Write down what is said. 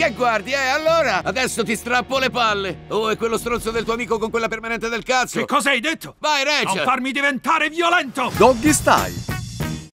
Che guardi, eh? Allora, adesso ti strappo le palle. Oh, è quello stronzo del tuo amico con quella permanente del cazzo. Che cosa hai detto? Vai, Rachel! Non farmi diventare violento! Doggy Style